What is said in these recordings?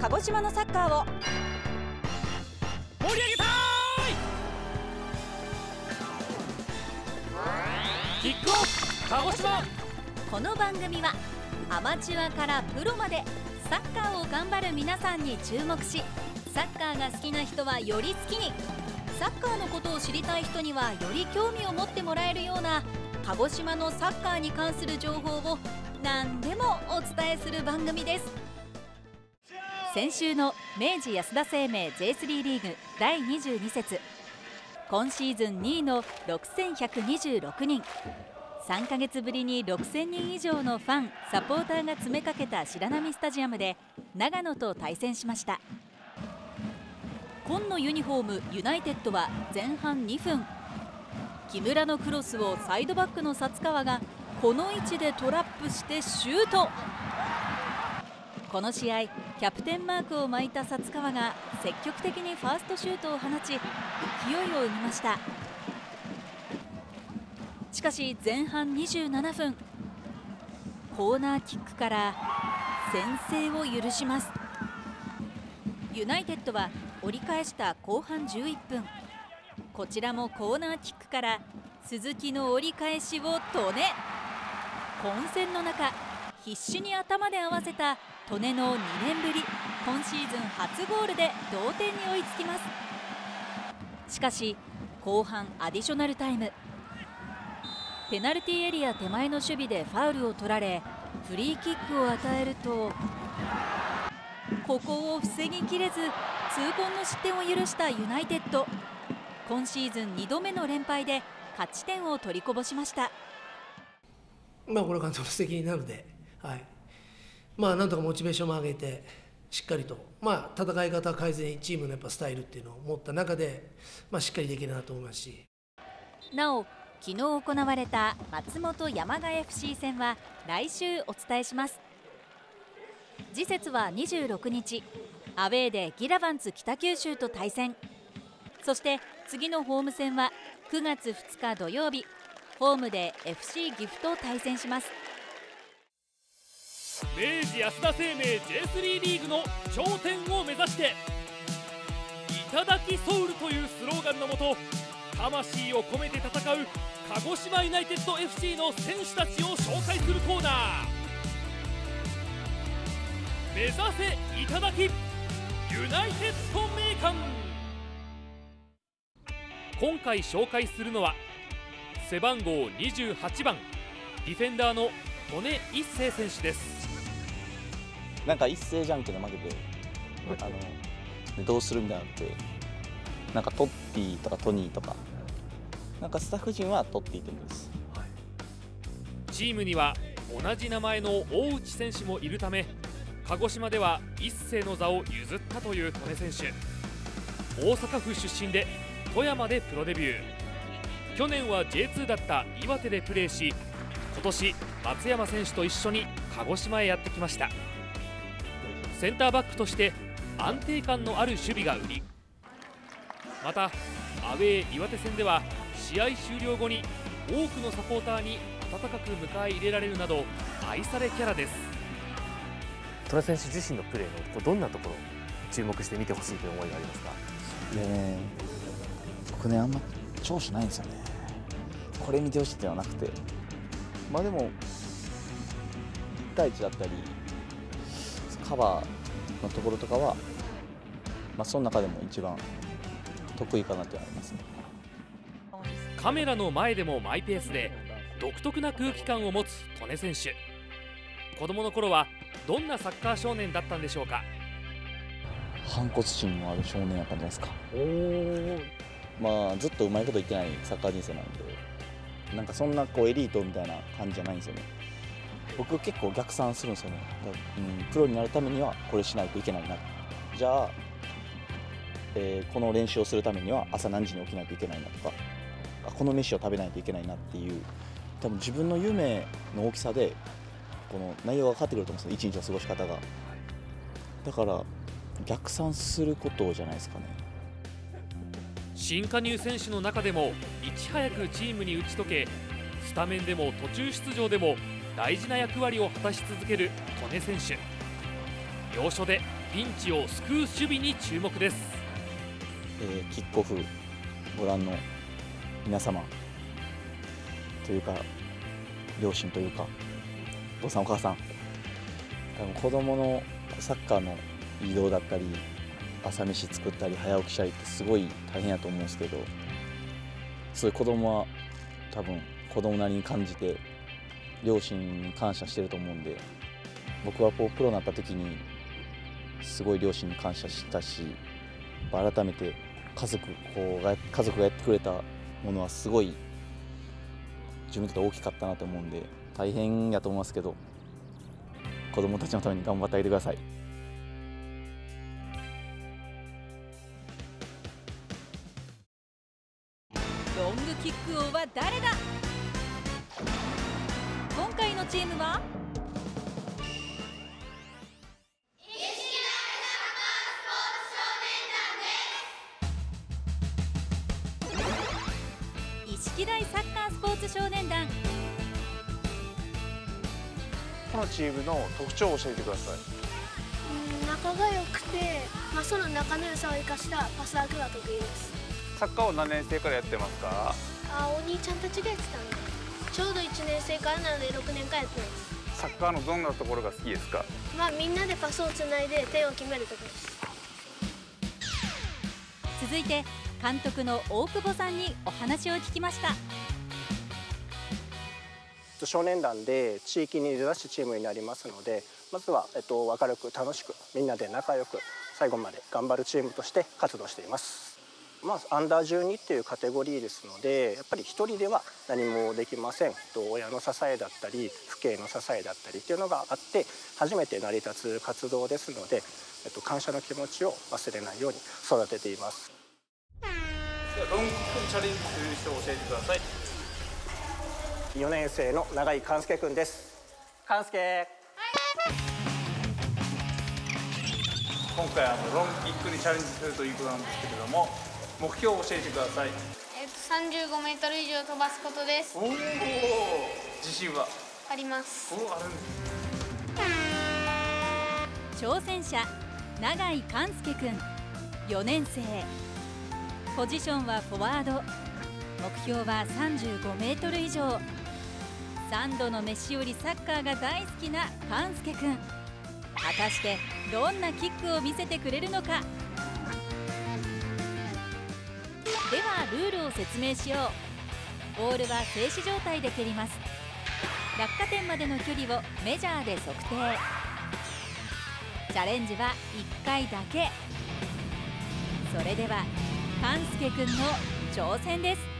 鹿児島のサッカーを。盛り上げたい！キック鹿児島！この番組はアマチュアからプロまでサッカーを頑張る皆さんに注目しサッカーが好きな人はより好きにサッカーのことを知りたい人にはより興味を持ってもらえるような鹿児島のサッカーに関する情報を何でもお伝えする番組です先週の明治安田生命 J3 リーグ第22節。今シーズン2位の6126人。3ヶ月ぶりに6000人以上のファンサポーターが詰めかけた白波スタジアムで長野と対戦しました。紺のユニフォームユナイテッドは前半2分。木村のクロスをサイドバックの薩川がこの位置でトラップしてシュート。この試合キャプテンマークを巻いた薩川が積極的にファーストシュートを放ち勢いを生みました。しかし前半27分コーナーキックから先制を許します。ユナイテッドは折り返した後半11分。こちらもコーナーキックから鈴木の折り返しを止め混戦の中必死に頭で合わせた利根の2年ぶり今シーズン初ゴールで同点に追いつきます。しかし後半アディショナルタイム。ペナルティーエリア手前の守備でファウルを取られフリーキックを与えるとここを防ぎきれず痛恨の失点を許したユナイテッド。今シーズン2度目の連敗で勝ち点を取りこぼしました。まあこれは監督の責任なので、はい。まあ、なんとかモチベーションも上げてしっかりと、まあ、戦い方改善チームのやっぱスタイルっていうのを持った中で、まあ、しっかりできるなと思いますし。なお昨日行われた松本山雅 FC 戦は来週お伝えします。次節は26日アウェーでギラバンツ北九州と対戦。そして次のホーム戦は9月2日土曜日ホームで FC 岐阜と対戦します。明治安田生命 J3 リーグの頂点を目指して「いただきソウル」というスローガンのもと魂を込めて戦う鹿児島ユナイテッド FC の選手たちを紹介するコーナー。目指せいただきユナイテッド名鑑今回紹介するのは背番号28番ディフェンダーの利根一成選手です。なんか一斉じゃんけんで負けて、あのでどうするみたいになってなんかトッティとかトニーとかなんかスタッフ陣はトッティって言うんです。チームには同じ名前の大内選手もいるため鹿児島では一世の座を譲ったという利根選手。大阪府出身で富山でプロデビュー。去年は J2 だった岩手でプレーし今年松山選手と一緒に鹿児島へやってきました。センターバックとして安定感のある守備が売り。またアウェー岩手戦では試合終了後に多くのサポーターに温かく迎え入れられるなど愛されキャラです。戸田選手自身のプレーのこうどんなところ注目して見てほしいという思いがありますか？でね僕ねあんま長所ないんですよね。これ見てほしいってのはなくてまあでも1対1だったりカバーのところとかはまあその中でも一番得意かなってありますね。カメラの前でもマイペースで独特な空気感を持つ利根選手。子供の頃はどんなサッカー少年だったんでしょうか？反骨心のある少年やったんじゃないですか。まあずっとうまいこと言ってないサッカー人生なんでなんかそんなこうエリートみたいな感じじゃないんですよね。僕結構逆算するんですよね。だ、うん、プロになるためにはこれしないといけないなじゃあ、えーこの練習をするためには朝何時に起きないといけないなとか。この飯を食べないといけないなっていう。多分自分の夢の大きさでこの内容が変わってくると思うんですよ。一日の過ごし方が。だから逆算することじゃないですかね。新加入選手の中でもいち早くチームに打ち解けスタメンでも途中出場でも大事な役割を果たし続ける利根選手。要所でピンチを救う守備に注目です、えーキックオフご覧の皆様。というか両親というかお父さんお母さん。多分子供のサッカーの移動だったり朝飯作ったり早起きしたりってすごい大変やと思うんですけどそういう子供は多分子供なりに感じて両親に感謝してると思うんで僕はこうプロになった時にすごい両親に感謝したし改めて家族こうが家族がやってくれたものはすごい自分にとって大きかったなと思うんで大変やと思いますけど子供たちのために頑張ってあげてください。ロングキック王は誰だ？今回のチームは？意識大サッカースポーツ少年団。このチームの特徴を教えてください。うん仲が良くて、まあ、その仲の良さを生かしたパスワークが得意ですサッカーを何年生からやってますか？あお兄ちゃんたちがやってたんで。ちょうど1年生からなので6年間やってます。サッカーのどんなところが好きですか？まあみんなでパスをつないで点を決めるところです。続いて監督の大久保さんにお話を聞きました。少年団で地域に根ざしたチームになりますのでまずは、えっと、明るく楽しくみんなで仲良く最後まで頑張るチームとして活動しています。まあ、アンダー12っていうカテゴリーですのでやっぱり一人では何もできませんと親の支えだったり父兄の支えだったりっていうのがあって初めて成り立つ活動ですので、えっと、感謝の気持ちを忘れないように育てています。ロングキックにチャレンジする人を教えてください4年生の永井寛介くんです。寛介今回あのロングキックにチャレンジするということなんですけれども目標を教えてください。えっと、35メートル以上飛ばすことです。おお自信は？あります。おある挑戦者永井寛介くん4年生。ポジションはフォワード。目標は35メートル以上。3度の飯よりサッカーが大好きな寛介くん果たしてどんなキックを見せてくれるのか？ルールを説明しよう。ボールは静止状態で蹴ります。落下点までの距離をメジャーで測定。チャレンジは1回だけ。それでは勘介くんの挑戦です。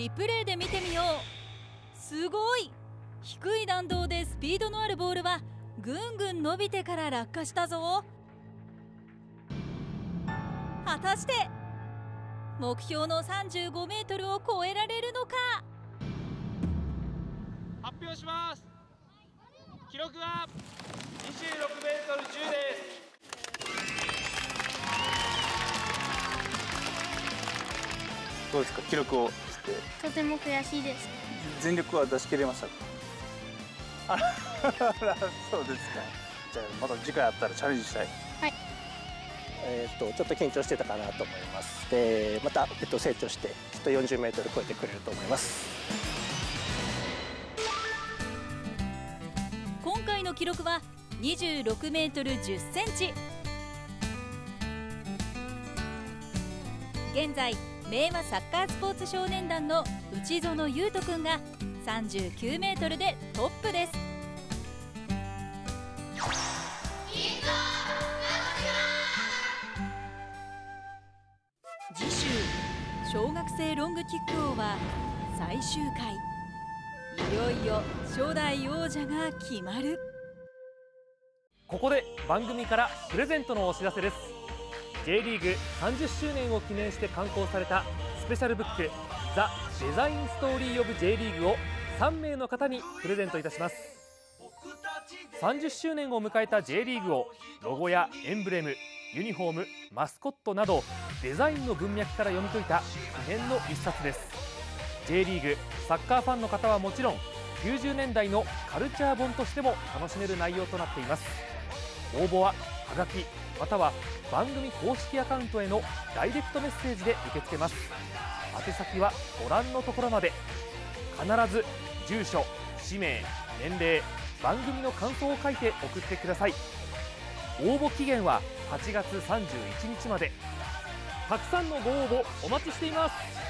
リプレイで見てみよう。すごい。低い弾道でスピードのあるボールはぐんぐん伸びてから落下したぞ。果たして目標の35メートルを超えられるのか？発表します。記録は。26メートル10です。どうですか？記録をとても悔しいです。全力は出し切れましたか？あらそうですか。じゃあまた次回あったらチャレンジしたい。えー、とちょっと緊張してたかなと思います。でまた、えっと、成長してきっと40メートル超えてくれると思います。今回の記録は26現在明和サッカースポーツ少年団の内園優斗くんが39メートルでトップです。次週小学生ロングキック王は最終回。いよいよ初代王者が決まる。ここで番組からプレゼントのお知らせです。J リーグ30周年を記念して刊行されたスペシャルブック「ザ・デザインストーリー・オブ・ J リーグ」を3名の方にプレゼントいたします。30周年を迎えた J リーグをロゴやエンブレムユニフォームマスコットなどデザインの文脈から読み解いた記念の一冊です。J リーグサッカーファンの方はもちろん90年代のカルチャー本としても楽しめる内容となっています。応募ははがきまたは番組公式アカウントへのダイレクトメッセージで受け付けます。宛先はご覧のところまで。必ず住所氏名年齢番組の感想を書いて送ってください。応募期限は8月31日まで。たくさんのご応募お待ちしています。